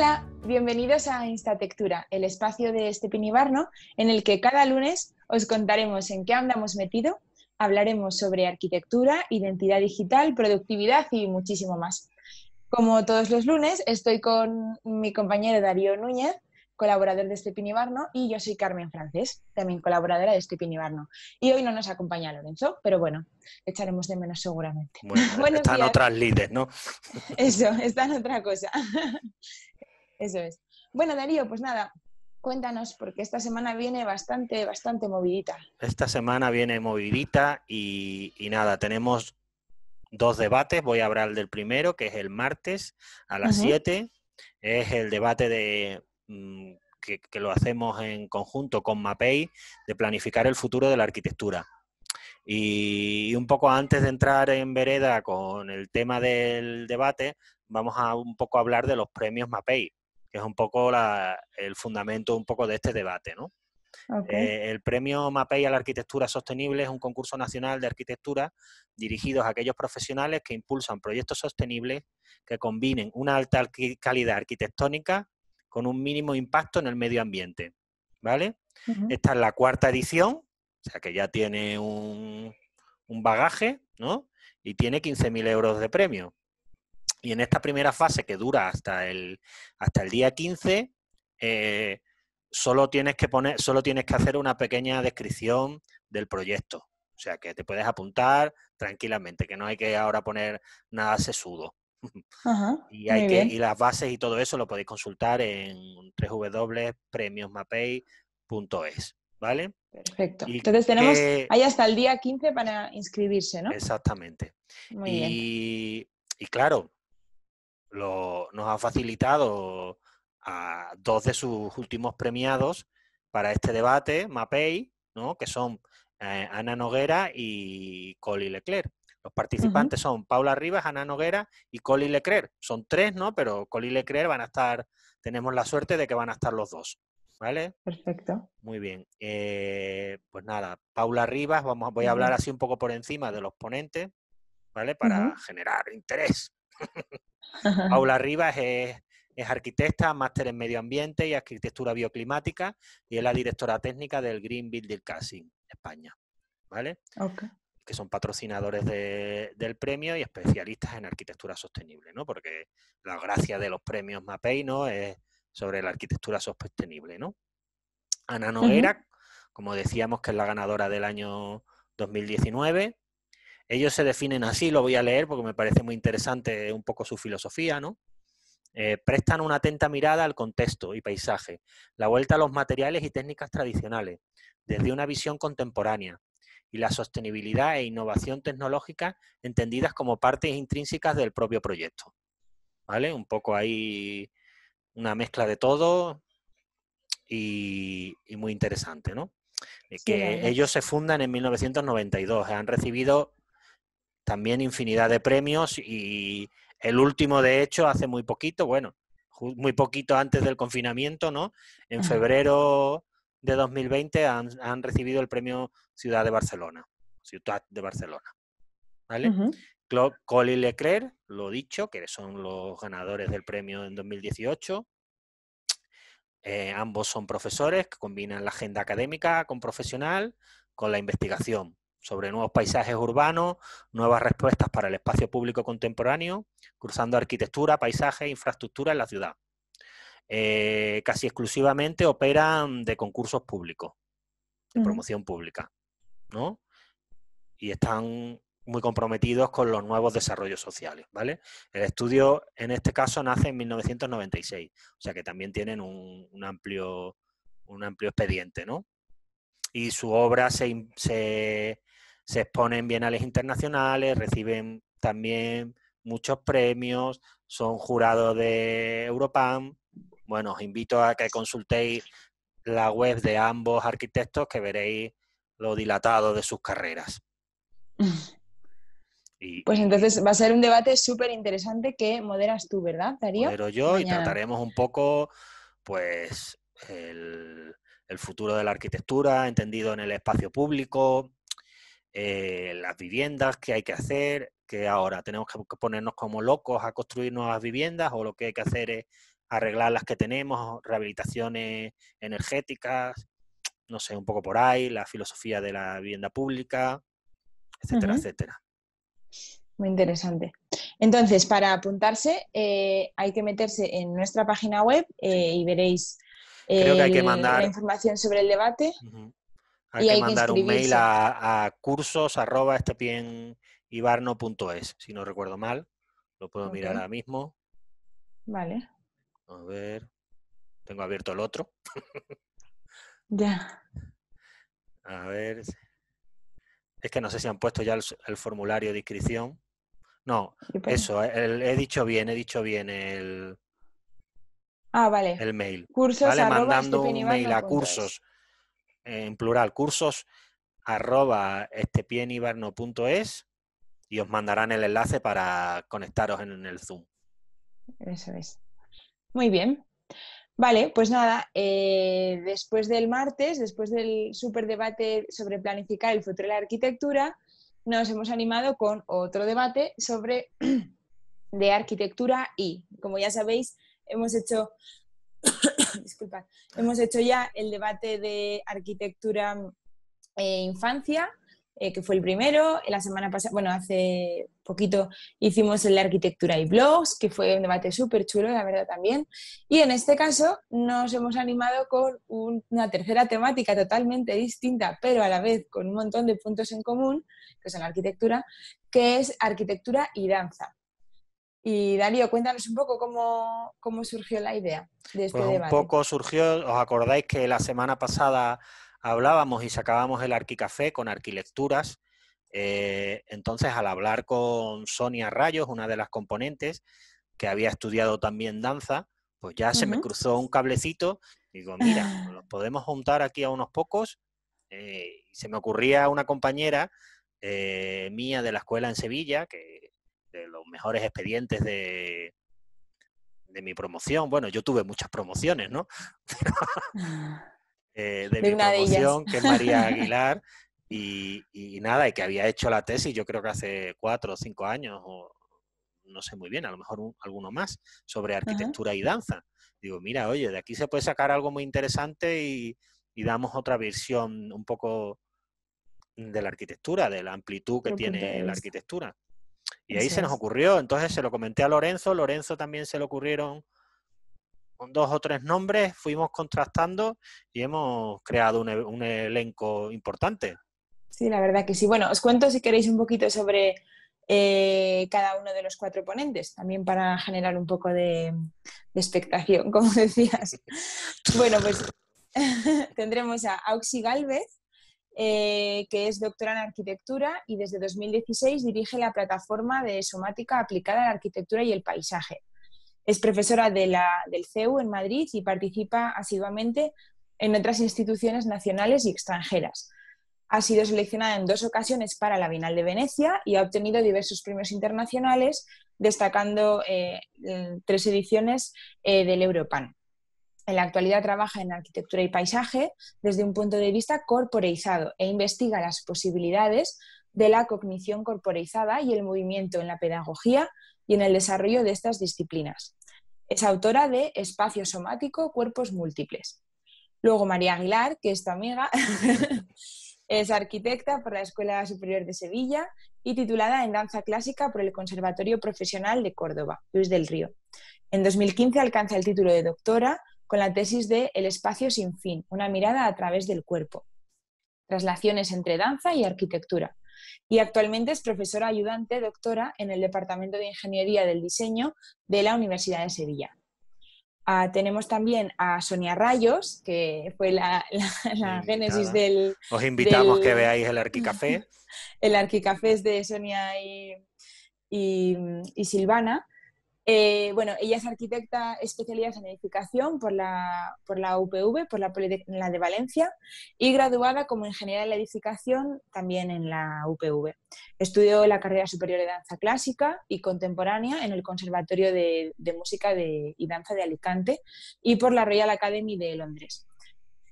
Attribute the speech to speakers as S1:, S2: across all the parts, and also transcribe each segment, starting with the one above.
S1: Hola, bienvenidos a Instatectura, el espacio de este Pinibarno en el que cada lunes os contaremos en qué andamos metido, hablaremos sobre arquitectura, identidad digital, productividad y muchísimo más. Como todos los lunes, estoy con mi compañero Darío Núñez, colaborador de este Pinibarno, y yo soy Carmen Francés, también colaboradora de este Pinibarno. Y hoy no nos acompaña Lorenzo, pero bueno, echaremos de menos seguramente.
S2: Bueno, están otras líderes, ¿no?
S1: Eso, está en otra cosa. Eso es. Bueno, Darío, pues nada, cuéntanos, porque esta semana viene bastante, bastante movidita.
S2: Esta semana viene movidita y, nada, tenemos dos debates. Voy a hablar del primero, que es el martes a las 7. Es el debate de mm, que, lo hacemos en conjunto con MAPEI de planificar el futuro de la arquitectura. Y un poco antes de entrar en vereda con el tema del debate, vamos a un poco hablar de los premios MAPEI que es un poco el fundamento un poco de este debate, ¿no? Eh, el premio MAPEI a la arquitectura sostenible es un concurso nacional de arquitectura dirigido a aquellos profesionales que impulsan proyectos sostenibles que combinen una alta calidad arquitectónica con un mínimo impacto en el medio ambiente. ¿Vale? Esta es la cuarta edición, o sea que ya tiene un, un bagaje, ¿no? Y tiene 15.000 euros de premio. Y en esta primera fase, que dura hasta el, hasta el día 15, eh, solo, tienes que poner, solo tienes que hacer una pequeña descripción del proyecto. O sea, que te puedes apuntar tranquilamente, que no hay que ahora poner nada sesudo. y, hay que, y las bases y todo eso lo podéis consultar en www.premiosmapei.es. ¿Vale?
S1: Perfecto. Entonces tenemos ahí hasta el día 15 para inscribirse, ¿no?
S2: Exactamente. y, y claro, nos ha facilitado a dos de sus últimos premiados para este debate, MAPEI, ¿no? que son eh, Ana Noguera y Coli Leclerc. Los participantes son Paula Rivas, Ana Noguera y Coli Leclerc. Son tres, ¿no? Pero Coli y Leclerc van a estar, tenemos la suerte de que van a estar los dos. ¿Vale?
S1: Perfecto.
S2: Muy bien. Eh, pues nada, Paula Rivas, vamos, voy a hablar así un poco por encima de los ponentes, ¿vale? Para generar interés. Paula Rivas es, arquitecta, máster en medio ambiente y arquitectura bioclimática y es la directora técnica del Green Building Casting España. ¿Vale? Que son patrocinadores del premio y especialistas en arquitectura sostenible, ¿no? Porque la gracia de los premios MAPEI, ¿no? Es sobre la arquitectura sostenible, ¿no? Ana Noguera, como decíamos, que es la ganadora del año 2019, ellos se definen así, lo voy a leer porque me parece muy interesante un poco su filosofía, ¿no? Eh, prestan una atenta mirada al contexto y paisaje, la vuelta a los materiales y técnicas tradicionales, desde una visión contemporánea, y la sostenibilidad e innovación tecnológica entendidas como partes intrínsecas del propio proyecto. ¿Vale? Un poco ahí una mezcla de todo y, muy interesante, ¿no? que ellos se fundan en 1992, han recibido también infinidad de premios y el último, de hecho, hace muy poquito, bueno, muy poquito antes del confinamiento, ¿no? En febrero de 2020 han, recibido el premio Ciudad de Barcelona, Ciudad de Barcelona, ¿vale? Coli Leclerc, lo dicho, que son los ganadores del premio en 2018. Eh, ambos son profesores que combinan la agenda académica con profesional, con la investigación sobre nuevos paisajes urbanos, nuevas respuestas para el espacio público contemporáneo, cruzando arquitectura, paisaje e infraestructura en la ciudad. Eh, casi exclusivamente operan de concursos públicos, de promoción pública, ¿no? Y están muy comprometidos con los nuevos desarrollos sociales, ¿vale? El estudio, en este caso, nace en 1996, o sea que también tienen un, amplio, un amplio expediente, ¿no? Y su obra se, se, se exponen bienales internacionales, reciben también muchos premios, son jurados de Europam. Bueno, os invito a que consultéis la web de ambos arquitectos que veréis lo dilatado de sus carreras.
S1: pues entonces va a ser un debate súper interesante que moderas tú, ¿verdad, Darío?
S2: Modero yo y trataremos un poco, pues, el, el futuro de la arquitectura entendido en el espacio público, eh, las viviendas que hay que hacer, que ahora tenemos que ponernos como locos a construir nuevas viviendas o lo que hay que hacer es arreglar las que tenemos, rehabilitaciones energéticas, no sé, un poco por ahí, la filosofía de la vivienda pública, etcétera, etcétera.
S1: Muy interesante. Entonces, para apuntarse, eh, hay que meterse en nuestra página web eh, y veréis la información sobre el debate.
S2: Hay que mandar un mail a, cursos arroba si no recuerdo mal. Lo puedo mirar ahora mismo.
S1: Vale.
S2: A ver. Tengo abierto el otro.
S1: ya.
S2: A ver. Es que no sé si han puesto ya el, formulario de inscripción. No, eso, he dicho bien, he dicho bien el.
S1: Ah, vale.
S2: El mail.
S1: Cursos
S2: ¿vale? Mandando un mail a cursos, en plural, cursos arroba estepienibarno.es y os mandarán el enlace para conectaros en el Zoom.
S1: Eso es. Muy bien. Vale, pues nada, eh, después del martes, después del super debate sobre planificar el futuro de la arquitectura, nos hemos animado con otro debate sobre de arquitectura y, como ya sabéis, hemos hecho, disculpa, hemos hecho ya el debate de arquitectura e infancia eh, que fue el primero. La semana pasada, bueno, hace poquito hicimos el de arquitectura y blogs, que fue un debate súper chulo, la verdad también. Y en este caso nos hemos animado con una tercera temática totalmente distinta, pero a la vez con un montón de puntos en común, que son la arquitectura, que es arquitectura y danza. Y Darío, cuéntanos un poco cómo, cómo surgió la idea de este
S2: pues
S1: debate.
S2: Un poco surgió, os acordáis que la semana pasada hablábamos y sacábamos el arquicafé con arquilecturas. Eh, entonces, al hablar con Sonia Rayos, una de las componentes, que había estudiado también danza, pues ya se me cruzó un cablecito. Digo, mira, nos podemos juntar aquí a unos pocos. Eh, se me ocurría una compañera eh, mía de la escuela en Sevilla, que de los mejores expedientes de, de mi promoción. Bueno, yo tuve muchas promociones, ¿no? Eh, de, mi promoción, que es María Aguilar, y, nada, y que había hecho la tesis yo creo que hace cuatro o cinco años, o no sé muy bien, a lo mejor alguno más, sobre arquitectura y danza. Digo, mira, oye, de aquí se puede sacar algo muy interesante y, damos otra visión un poco de la arquitectura, de la amplitud que tiene la arquitectura. Y ahí se nos ocurrió, entonces se lo comenté a Lorenzo, Lorenzo también se le ocurrieron con dos o tres nombres fuimos contrastando y hemos creado un, e, elenco importante.
S1: Sí, la verdad que sí. Bueno, os cuento si queréis un poquito sobre eh, cada uno de los cuatro ponentes, también para generar un poco de, expectación, como decías. bueno, pues tendremos a Auxi Galvez, eh, que es doctora en arquitectura y desde 2016 dirige la plataforma de somática aplicada a la arquitectura y el paisaje. Es profesora de la, del CEU en Madrid y participa asiduamente en otras instituciones nacionales y extranjeras. Ha sido seleccionada en dos ocasiones para la Bienal de Venecia y ha obtenido diversos premios internacionales, destacando eh, tres ediciones eh, del Europan. En la actualidad trabaja en arquitectura y paisaje desde un punto de vista corporeizado e investiga las posibilidades de la cognición corporeizada y el movimiento en la pedagogía y en el desarrollo de estas disciplinas. Es autora de Espacio Somático, Cuerpos Múltiples. Luego María Aguilar, que es tu amiga, es arquitecta por la Escuela Superior de Sevilla y titulada en Danza Clásica por el Conservatorio Profesional de Córdoba, Luis del Río. En 2015 alcanza el título de doctora con la tesis de El espacio sin fin, una mirada a través del cuerpo. Traslaciones entre danza y arquitectura, y actualmente es profesora ayudante doctora en el Departamento de Ingeniería del Diseño de la Universidad de Sevilla. Ah, tenemos también a Sonia Rayos, que fue la, génesis del...
S2: Os invitamos que veáis el Arquicafé.
S1: el Arquicafé es de Sonia y, y Silvana. Eh, bueno, ella es arquitecta especialidad en edificación por la, por la UPV, por la Politécnica de Valencia, y graduada como ingeniera en la edificación también en la UPV. Estudió la carrera superior de danza clásica y contemporánea en el Conservatorio de, Música y Danza de Alicante y por la Royal Academy de Londres.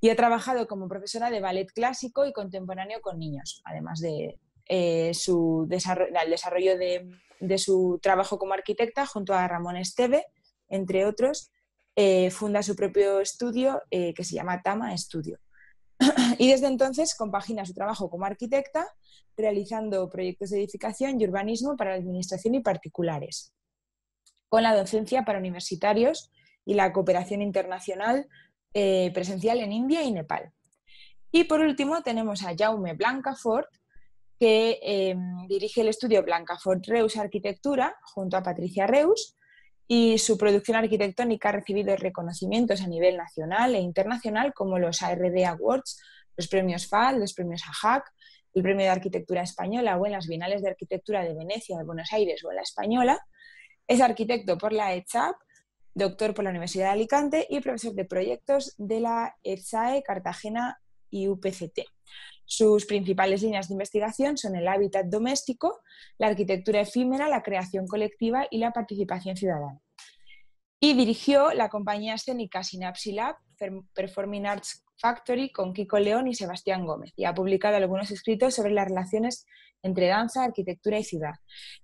S1: Y ha trabajado como profesora de ballet clásico y contemporáneo con niños, además de eh, su desarrollo, el desarrollo de de su trabajo como arquitecta junto a Ramón Esteve, entre otros, eh, funda su propio estudio eh, que se llama Tama Estudio. y desde entonces compagina su trabajo como arquitecta realizando proyectos de edificación y urbanismo para la administración y particulares, con la docencia para universitarios y la cooperación internacional eh, presencial en India y Nepal. Y por último tenemos a Jaume Blancafort, que em, dirige el estudio Blancafort Reus Arquitectura junto a Patricia Reus y su producción arquitectónica ha recibido reconocimientos a nivel nacional e internacional como los ARD Awards, los premios FAD, los premios AJAC, el Premio de Arquitectura Española o en las Bienales de Arquitectura de Venecia, de Buenos Aires o en la Española. Es arquitecto por la ECHAP, doctor por la Universidad de Alicante y profesor de proyectos de la ETSAE Cartagena y UPCT. Sus principales líneas de investigación son el hábitat doméstico, la arquitectura efímera, la creación colectiva y la participación ciudadana. Y dirigió la compañía escénica Synapsi Lab, Performing Arts Factory, con Kiko León y Sebastián Gómez, y ha publicado algunos escritos sobre las relaciones entre danza, arquitectura y ciudad.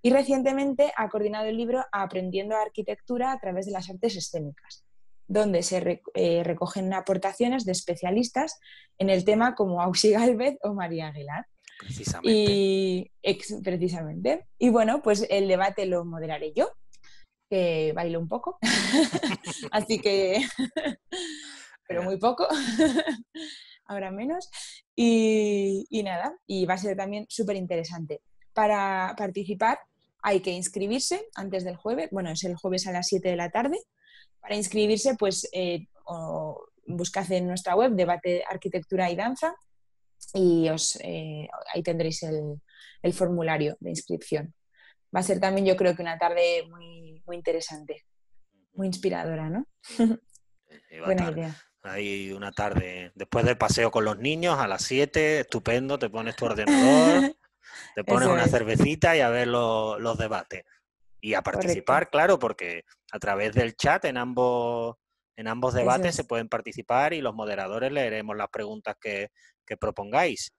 S1: Y recientemente ha coordinado el libro Aprendiendo Arquitectura a través de las artes escénicas, donde se eh, recogen aportaciones de especialistas en el tema como Auxi Galvez o María Aguilar.
S2: Precisamente.
S1: Y, precisamente. Y bueno, pues el debate lo moderaré yo, que bailo un poco. Así que, pero muy poco. Ahora menos. Y, y nada, y va a ser también súper interesante. Para participar hay que inscribirse antes del jueves, bueno, es el jueves a las 7 de la tarde para inscribirse, pues eh, buscad en nuestra web Debate Arquitectura y Danza y os, eh, ahí tendréis el, formulario de inscripción. Va a ser también, yo creo que una tarde muy, muy interesante, muy inspiradora, ¿no?
S2: Buena idea. Hay una tarde después del paseo con los niños a las 7, estupendo, te pones tu ordenador, te pones una cervecita y a ver los debates. Y a participar, claro, porque a través del chat en ambos, en ambos debates se pueden participar y los moderadores leeremos las preguntas que, propongáis.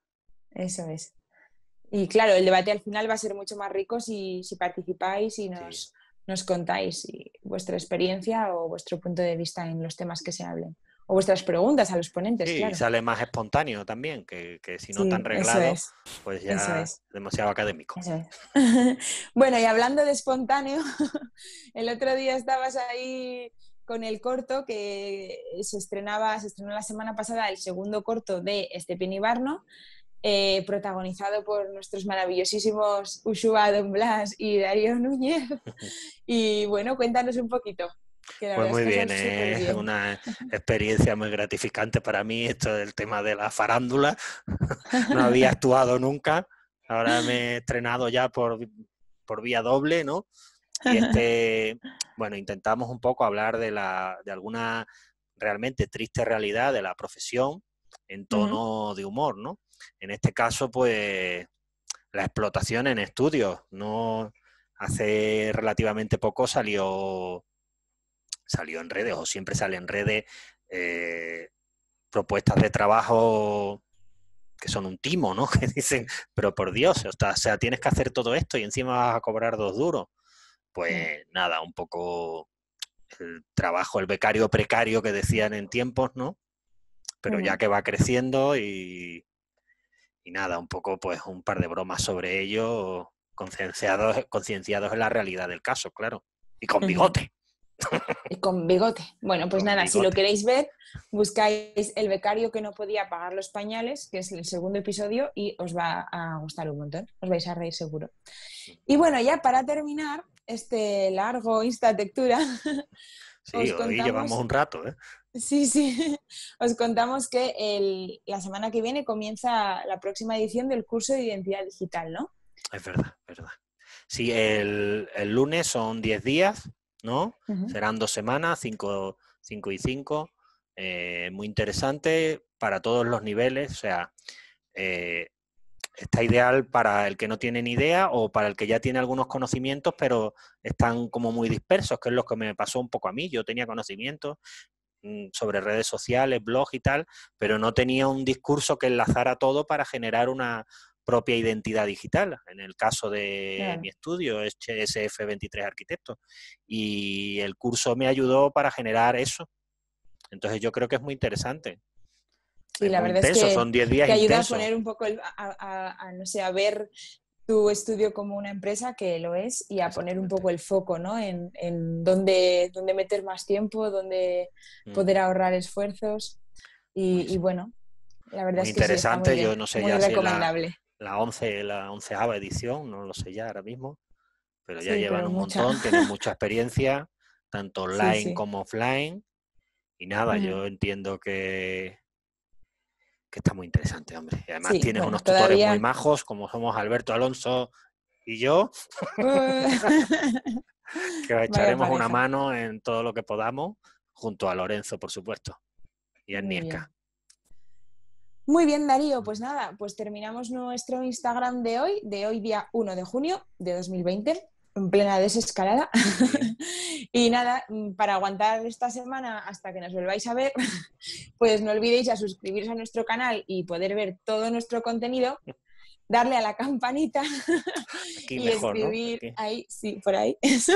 S1: Eso es. Y claro, el debate al final va a ser mucho más rico si, participáis y nos, nos contáis vuestra experiencia o vuestro punto de vista en los temas que se hablen o vuestras preguntas a los ponentes. Sí,
S2: sale más espontáneo también, que, si no tan reglado, pues ya es. demasiado académico.
S1: bueno, y hablando de espontáneo, el otro día estabas ahí con el corto que se estrenaba, se estrenó la semana pasada el segundo corto de Este Ibarno, eh, protagonizado por nuestros maravillosísimos Ushua Don Blas y Darío Núñez. y bueno, cuéntanos un poquito.
S2: Pues muy bien, es una experiencia muy gratificante para mí esto del tema de la farándula. no había actuado nunca, ahora me he estrenado ya por, por vía doble, ¿no? Y este, bueno, intentamos un poco hablar de, la, de alguna realmente triste realidad de la profesión en tono de humor, ¿no? En este caso, pues, la explotación en estudios, ¿no? Hace relativamente poco salió salió en redes o siempre sale en redes eh, propuestas de trabajo que son un timo, ¿no? Que dicen, pero por Dios, o sea, tienes que hacer todo esto y encima vas a cobrar dos duros. Pues nada, un poco el trabajo, el becario precario que decían en tiempos, ¿no? Pero ya que va creciendo y, y nada, un poco pues un par de bromas sobre ello, concienciados, concienciados en la realidad del caso, claro. Y con bigote.
S1: Y con bigote. Bueno, pues nada, si lo queréis ver, buscáis El becario que no podía pagar los pañales, que es el segundo episodio, y os va a gustar un montón. Os vais a reír seguro. Y bueno, ya para terminar este largo Instatectura.
S2: Sí, hoy llevamos un rato, ¿eh?
S1: Sí, sí. Os contamos que la semana que viene comienza la próxima edición del curso de identidad digital, ¿no?
S2: Es verdad, es verdad. Sí, el, el lunes son 10 días ¿no? Serán dos semanas, cinco, cinco y cinco. Eh, muy interesante para todos los niveles, o sea, eh, está ideal para el que no tiene ni idea o para el que ya tiene algunos conocimientos, pero están como muy dispersos, que es lo que me pasó un poco a mí. Yo tenía conocimientos mm, sobre redes sociales, blog y tal, pero no tenía un discurso que enlazara todo para generar una, propia identidad digital. En el caso de mi estudio es SF23 Arquitecto. Y el curso me ayudó para generar eso. Entonces yo creo que es muy interesante.
S1: Sí, la verdad es que son 10 días te ayuda a poner un poco, a, no sé, a ver tu estudio como una empresa, que lo es, y a poner un poco el foco, ¿no? En, en dónde, dónde, meter más tiempo, dónde mm. poder ahorrar esfuerzos. Y, bueno, la verdad es que
S2: interesante,
S1: sí,
S2: yo no sé ya si la, la 11, la onceava edición, no lo sé ya ahora mismo, pero ya llevan un montón, tienen mucha experiencia, tanto online como offline. Y nada, yo entiendo que, que está muy interesante, hombre. Y además tienes unos tutores muy majos, como somos Alberto Alonso y yo, que echaremos una mano en todo lo que podamos, junto a Lorenzo, por supuesto, y a Niesca.
S1: Muy bien, Darío. Pues nada, pues terminamos nuestro Instagram de hoy, de hoy día 1 de junio de 2020 en plena desescalada. y nada, mm, para aguantar esta semana hasta que nos volváis a ver, pues no olvidéis a suscribiros a nuestro canal y poder ver todo nuestro contenido, darle a la campanita y escribir ahí, sí, por ahí, eso.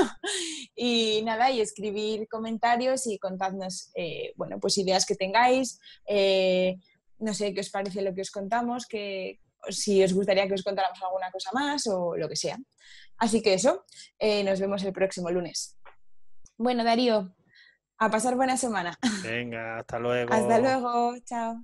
S1: Y nada, y escribir comentarios y contadnos, eh, bueno, pues ideas que tengáis. Eh, no sé qué os parece lo que os contamos, que si os gustaría que os contáramos alguna cosa más o lo que sea. Así que eso, eh, nos vemos el próximo lunes. Bueno, Darío, a pasar buena semana.
S2: Venga, hasta luego.
S1: Hasta luego, chao.